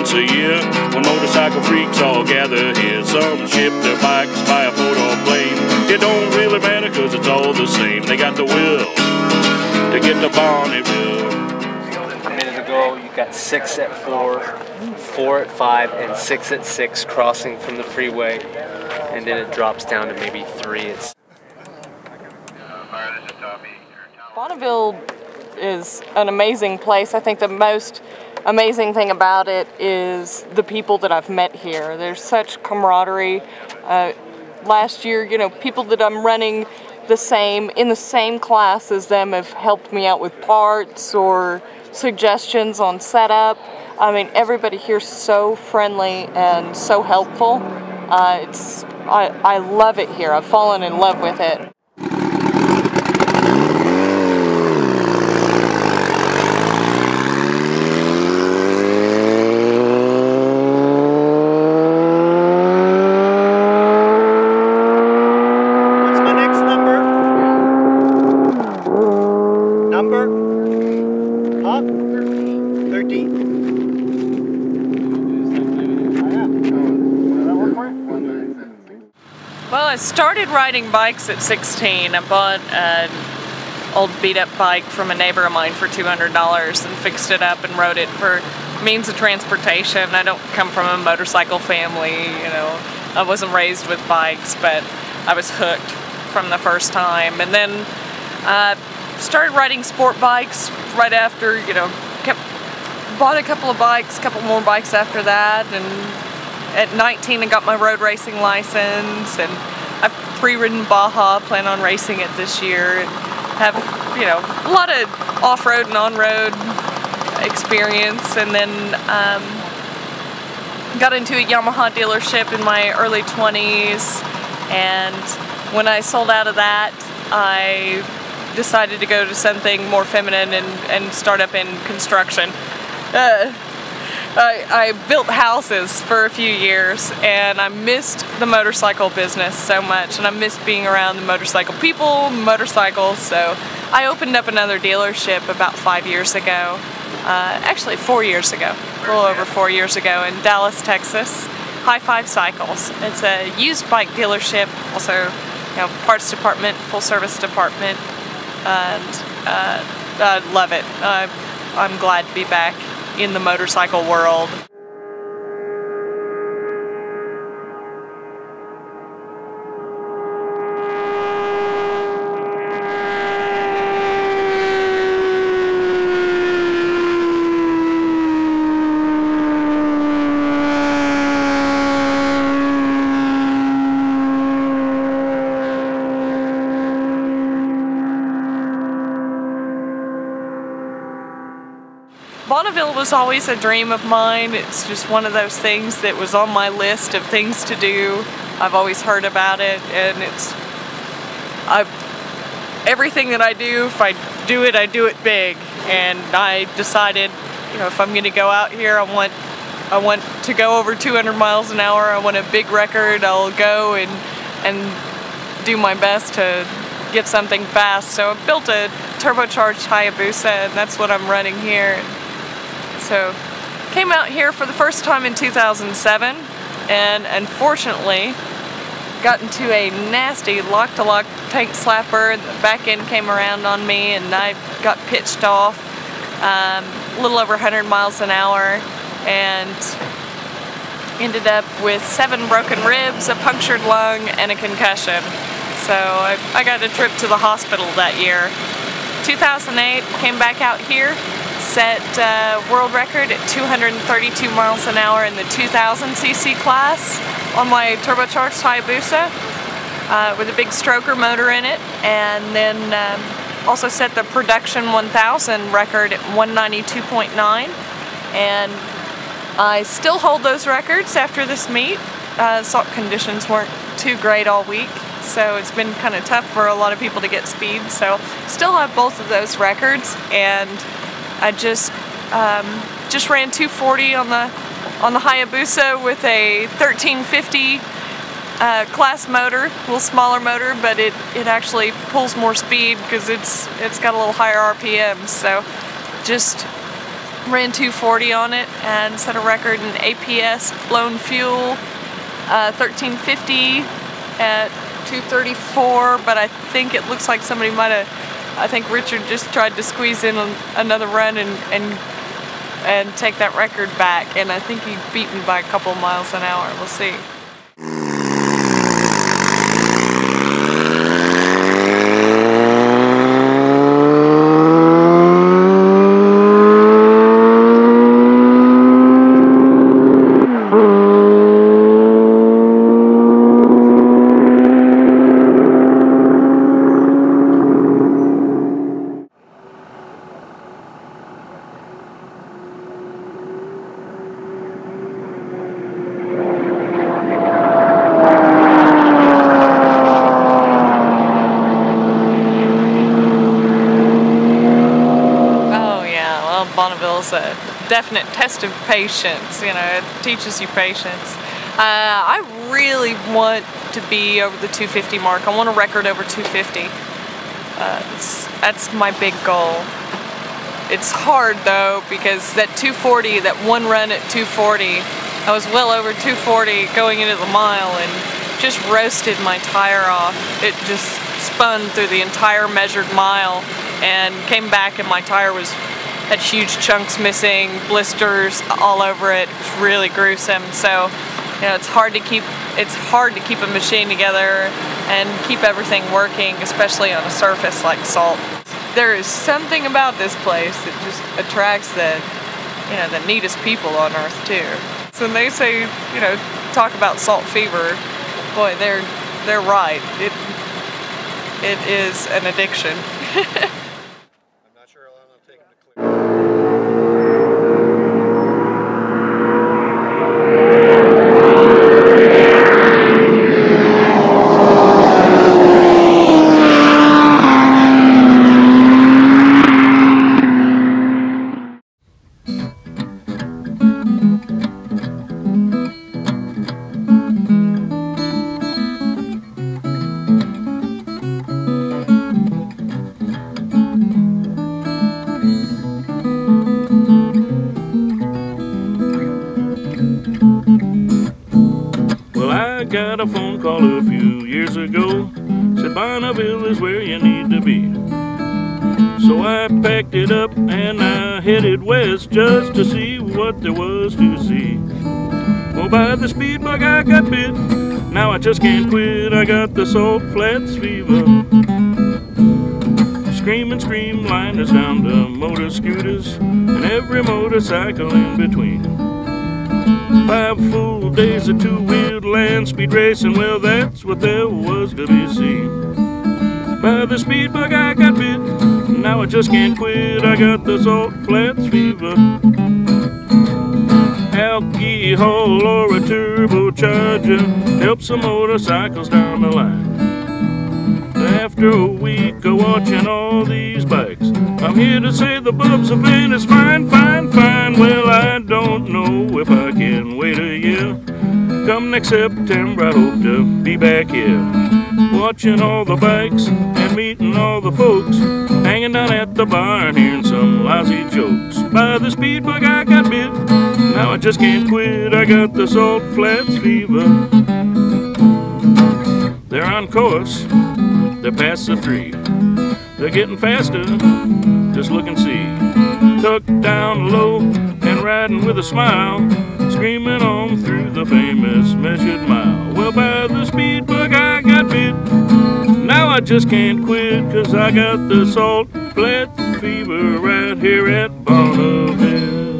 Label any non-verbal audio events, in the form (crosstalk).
once a year when motorcycle freaks all gather here. Some ship their bikes by a boat or plane. It don't really matter cause it's all the same. They got the will to get to Bonneville. A minute ago, you got six at four, four at five, and six at six crossing from the freeway, and then it drops down to maybe three. It's Bonneville is an amazing place. I think the most amazing thing about it is the people that I've met here. There's such camaraderie. Uh, last year, you know, people that I'm running the same in the same class as them have helped me out with parts or suggestions on setup. I mean, everybody here's so friendly and so helpful. Uh, it's I, I love it here. I've fallen in love with it. What's my next number? Number? Huh? 13. Well, I started riding bikes at 16. I bought an old beat up bike from a neighbor of mine for $200 and fixed it up and rode it for means of transportation. I don't come from a motorcycle family, you know. I wasn't raised with bikes, but I was hooked from the first time. And then uh, started riding sport bikes right after, you know, kept bought a couple of bikes, a couple more bikes after that, and at 19 I got my road racing license, and I've pre-ridden Baja, plan on racing it this year, have you know a lot of off-road and on-road experience, and then um, got into a Yamaha dealership in my early 20s, and when I sold out of that, I decided to go to something more feminine and, and start up in construction. Uh, I, I built houses for a few years and I missed the motorcycle business so much and I missed being around the motorcycle people, motorcycles. So I opened up another dealership about five years ago. Uh, actually, four years ago, a little over four years ago in Dallas, Texas. High Five Cycles. It's a used bike dealership, also you know, parts department, full service department, and uh, I love it. Uh, I'm glad to be back in the motorcycle world. Bonneville was always a dream of mine. It's just one of those things that was on my list of things to do. I've always heard about it, and it's I everything that I do. If I do it, I do it big. And I decided, you know, if I'm going to go out here, I want I want to go over 200 miles an hour. I want a big record. I'll go and and do my best to get something fast. So I built a turbocharged Hayabusa, and that's what I'm running here. So came out here for the first time in 2007 and unfortunately got into a nasty lock-to-lock tank slapper. The back end came around on me and I got pitched off um, a little over 100 miles an hour and ended up with seven broken ribs, a punctured lung, and a concussion. So I, I got a trip to the hospital that year. 2008, came back out here, set uh, world record at 232 miles an hour in the 2000cc class on my turbocharged Hayabusa uh, with a big stroker motor in it, and then um, also set the production 1000 record at 192.9, and I still hold those records after this meet. Uh, salt conditions weren't too great all week, so it's been kind of tough for a lot of people to get speed. So still have both of those records, and I just um, just ran 240 on the on the Hayabusa with a 1350 uh, class motor, a little smaller motor, but it it actually pulls more speed because it's it's got a little higher RPM. So just ran 240 on it and set a record in APS blown fuel, uh, 1350 at 234. But I think it looks like somebody might have. I think Richard just tried to squeeze in another run and and and take that record back. And I think he beat me by a couple miles an hour. We'll see. Bonneville's a definite test of patience. You know, it teaches you patience. Uh, I really want to be over the 250 mark. I want a record over 250. Uh, that's my big goal. It's hard though because that 240, that one run at 240, I was well over 240 going into the mile and just roasted my tire off. It just spun through the entire measured mile and came back and my tire was had huge chunks missing, blisters all over it. It's really gruesome. So, you know, it's hard to keep it's hard to keep a machine together and keep everything working, especially on a surface like salt. There is something about this place that just attracts the you know the neatest people on earth too. So when they say you know talk about salt fever, boy, they're they're right. It it is an addiction. (laughs) phone call a few years ago. Said Bonneville is where you need to be. So I packed it up and I headed west just to see what there was to see. Well, by the speed bug I got bit. Now I just can't quit. I got the salt flats fever. Scream and scream, liners down to motor scooters and every motorcycle in between. Five full days of two-wheeled land speed racing, well, that's what there was to be seen. By the speed bug I got bit, now I just can't quit. I got the salt flats fever. Alcohol or a turbocharger helps some motorcycles down the line. After a week of watching all these bikes, I'm here to say the Bubs event is fine, fine, fine. Well, I don't know if I can wait a year. Come next September, I hope to be back here. Watching all the bikes and meeting all the folks. Hanging down at the barn, hearing some lousy jokes. By the speed bug I got bit. Now I just can't quit. I got the salt flats fever. They're on course they're past the three. They're getting faster, just look and see. Tucked down low riding with a smile, screaming on through the famous measured mile. Well, by the speed bug I got bit. Now I just can't quit, cause I got the salt flat fever right here at Bonneville.